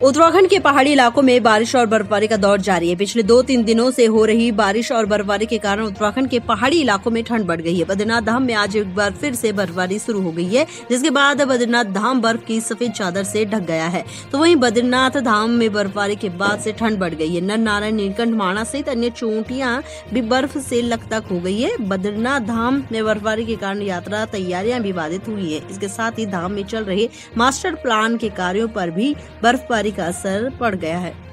उत्तराखंड के पहाड़ी इलाकों में बारिश और बर्फबारी का दौर जारी है। पिछले दो तीन दिनों से हो रही बारिश और बर्फबारी के कारण उत्तराखंड के पहाड़ी इलाकों में ठंड बढ़ गई है। बद्रीनाथ धाम में आज एक बार फिर से बर्फबारी शुरू हो गई है, जिसके बाद बद्रीनाथ धाम बर्फ़ की सफ़ेद चादर से ढक गया है। तो वहीं बद्रीनाथ धाम में बर्फबारी के बाद से ठंड बढ़ गई है। नर नारायण नीलकंठ माणा सहित अन्य चोटियाँ भी बर्फ़ से लकतक हो गई है। बद्रीनाथ धाम में बर्फबारी के कारण यात्रा तैयारियाँ भी बाधित हुई है। इसके साथ ही धाम में चल रहे मास्टर प्लान के कार्यो पर भी बर्फबारी का असर पड़ गया है।